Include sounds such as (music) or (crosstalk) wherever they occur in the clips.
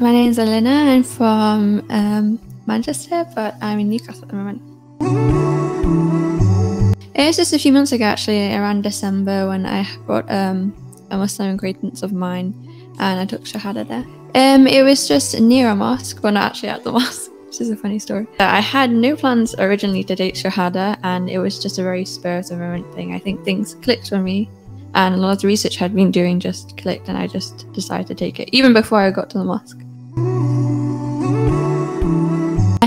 My name is Elena. I'm from um, Manchester, but I'm in Newcastle at the moment. It was just a few months ago, actually, around December, when I brought um, a Muslim acquaintance of mine and I took Shahada there. Um, it was just near a mosque, but not actually at the (laughs) mosque, which is a funny story. I had no plans originally to take Shahada, and it was just a very spur of the moment thing. I think things clicked for me, and a lot of the research I'd been doing just clicked, and I just decided to take it, even before I got to the mosque.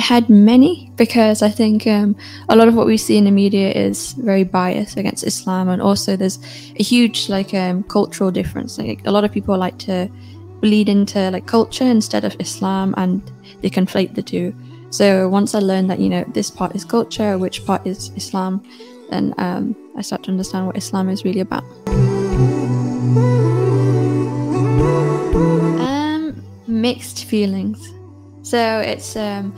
Had many because I think um, a lot of what we see in the media is very biased against Islam, and also there's a huge like um, cultural difference. Like a lot of people like to bleed into like culture instead of Islam, and they conflate the two. So once I learned that you know this part is culture, which part is Islam, then um, I start to understand what Islam is really about. Um, mixed feelings. So it's um,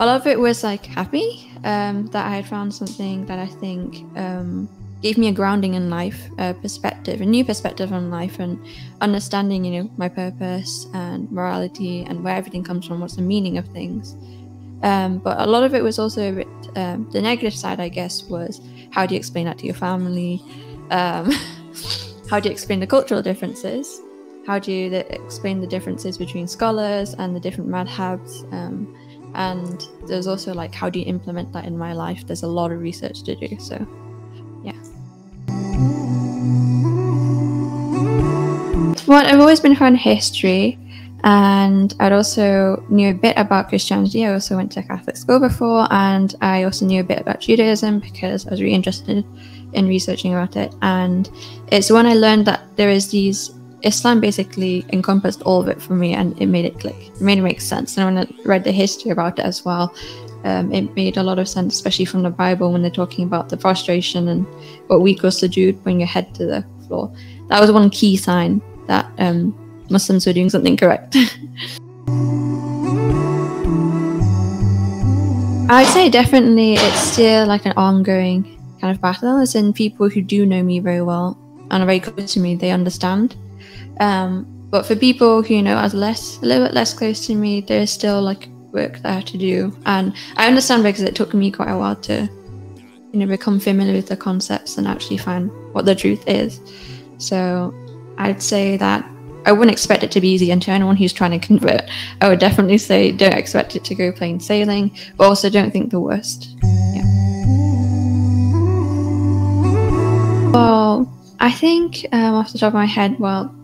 a lot of it was like happy um, that I had found something that I think um, gave me a grounding in life, a perspective, a new perspective on life, and understanding, you know, my purpose and morality and where everything comes from, what's the meaning of things. Um, but a lot of it was also a bit, um, the negative side, I guess, was how do you explain that to your family? Um, (laughs) how do you explain the cultural differences? How do you explain the differences between scholars and the different madhabs? And there's also like, how do you implement that in my life? There's a lot of research to do. So, yeah. Well, I've always been fond of history and I'd also knew a bit about Christianity. I also went to Catholic school before, and I also knew a bit about Judaism because I was really interested in researching about it. And it's when I learned that there is these Islam basically encompassed all of it for me, and it made it click. It made it make sense. And when I read the history about it as well, um, it made a lot of sense, especially from the Bible when they're talking about the prostration and what we call sujood, bring your head to the floor. That was one key sign that um, Muslims were doing something correct. (laughs) I'd say definitely it's still like an ongoing kind of battle, as in people who do know me very well and are very close to me, they understand. Um, but for people who you know as less, a little bit less close to me, there's still like work there to do. And I understand because it took me quite a while to, you know, become familiar with the concepts and actually find what the truth is. So I'd say that I wouldn't expect it to be easy. And to anyone who's trying to convert, I would definitely say don't expect it to go plain sailing, but also don't think the worst. Yeah. Well, I think um, off the top of my head, well,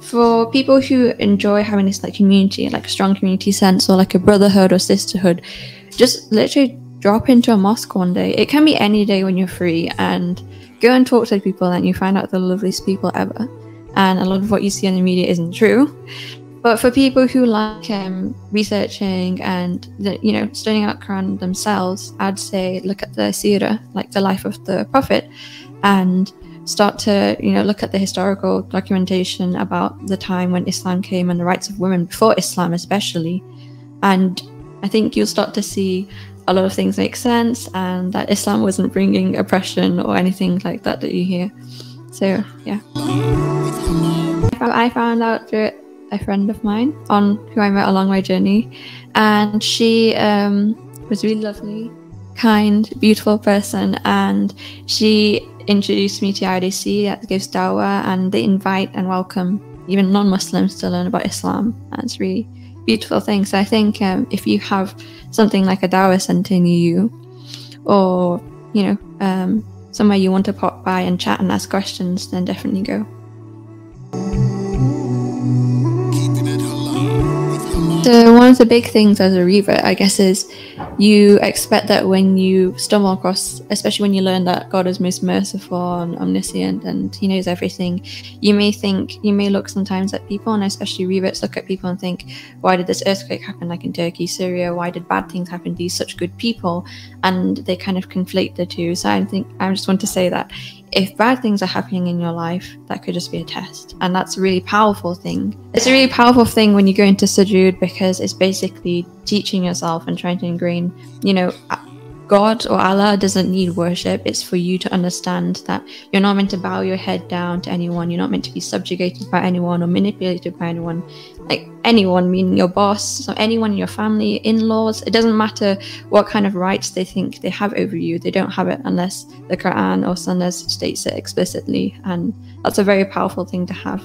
for people who enjoy having this like community, like a strong community sense, or like a brotherhood or sisterhood, just literally drop into a mosque one day. It can be any day when you're free, and go and talk to people, and you find out the loveliest people ever and a lot of what you see on the media isn't true. But for people who like um, researching and the, you know studying out Quran themselves, I'd say look at the Sirah, like the life of the Prophet, and start to you know look at the historical documentation about the time when Islam came and the rights of women before Islam, especially. And I think you'll start to see a lot of things make sense, and that Islam wasn't bringing oppression or anything like that that you hear. So yeah. I found out through a friend of mine on who I met along my journey, and she um, was really lovely, kind, beautiful person, and she introduced me to IRDC that gives dawah, and they invite and welcome even non-Muslims to learn about Islam, and it's really beautiful thing. So I think um, if you have something like a dawah center near you, or you know um, somewhere you want to pop by and chat and ask questions, then definitely go. So one of the big things as a revert, I guess, is you expect that when you stumble across, especially when you learn that God is most merciful and omniscient and He knows everything, you may think, you may look sometimes at people, and especially reverts look at people and think, why did this earthquake happen, like in Turkey, Syria? Why did bad things happen to these such good people? And they kind of conflate the two. So I think I just want to say that if bad things are happening in your life, that could just be a test. And that's a really powerful thing. It's a really powerful thing when you go into sujood because it's basically teaching yourself and trying to ingrain, you know, God or Allah doesn't need worship. It's for you to understand that you're not meant to bow your head down to anyone. You're not meant to be subjugated by anyone or manipulated by anyone. Like anyone, meaning your boss, so anyone in your family, in laws. It doesn't matter what kind of rights they think they have over you. They don't have it unless the Quran or Sunnah states it explicitly. And that's a very powerful thing to have.